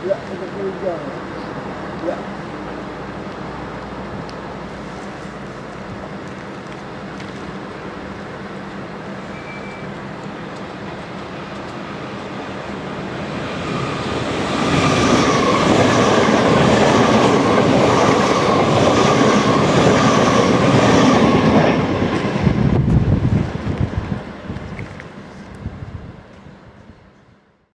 Ya, ya, ya.